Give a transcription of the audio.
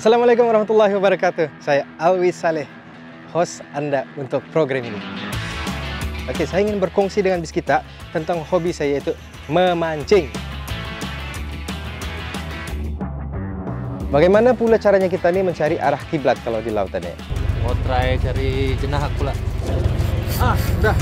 Assalamualaikum warahmatullahi wabarakatuh. Saya Alwi Saleh, host Anda untuk program ini. Oke, saya ingin berkongsi dengan bis kita tentang hobi saya yaitu memancing. Bagaimana pula caranya kita nih mencari arah kiblat kalau di lautan ya? Mau try cari jenahak pula. Ah, udah.